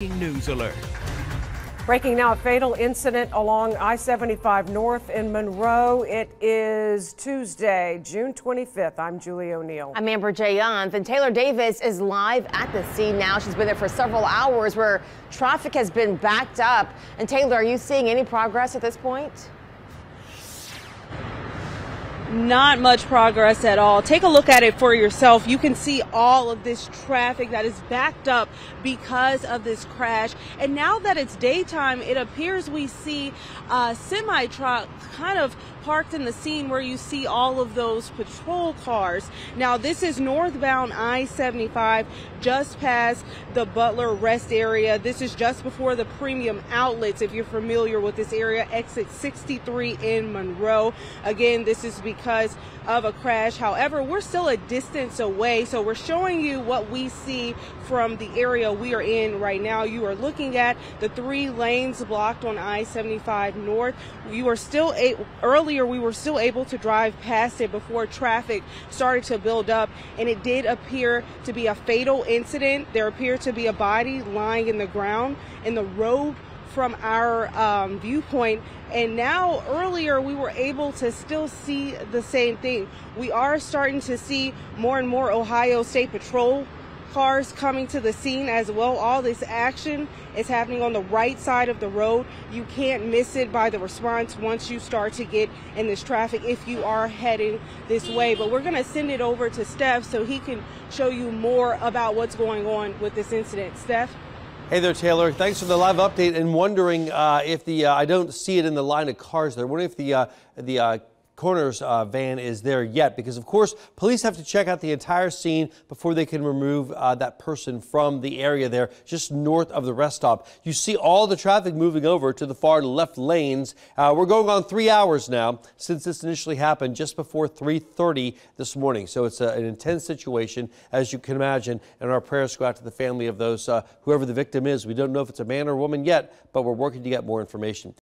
News Alert. Breaking now, a fatal incident along I-75 North in Monroe. It is Tuesday, June 25th. I'm Julie O'Neill. I'm Amber J. Jayanth, and Taylor Davis is live at the scene now. She's been there for several hours where traffic has been backed up. And Taylor, are you seeing any progress at this point? Not much progress at all. Take a look at it for yourself. You can see all of this traffic that is backed up because of this crash. And now that it's daytime, it appears we see a semi truck kind of parked in the scene where you see all of those patrol cars. Now, this is northbound I 75, just past the Butler rest area. This is just before the premium outlets, if you're familiar with this area, exit 63 in Monroe. Again, this is because of a crash. However, we're still a distance away, so we're showing you what we see from the area we are in right now. You are looking at the three lanes blocked on I-75 North. You are still a- earlier we were still able to drive past it before traffic started to build up, and it did appear to be a fatal incident. There appeared to be a body lying in the ground, and the road from our um, viewpoint. And now, earlier, we were able to still see the same thing. We are starting to see more and more Ohio State Patrol cars coming to the scene as well. All this action is happening on the right side of the road. You can't miss it by the response once you start to get in this traffic if you are heading this way. But we're going to send it over to Steph so he can show you more about what's going on with this incident. Steph? Hey there, Taylor. Thanks for the live update. And wondering uh, if the uh, I don't see it in the line of cars there. Wondering if the uh, the uh, coroner's uh, van is there yet because, of course, police have to check out the entire scene before they can remove uh, that person from the area there just north of the rest stop. You see all the traffic moving over to the far left lanes. Uh, we're going on three hours now since this initially happened just before 3.30 this morning. So it's a, an intense situation, as you can imagine, and our prayers go out to the family of those, uh, whoever the victim is. We don't know if it's a man or woman yet, but we're working to get more information.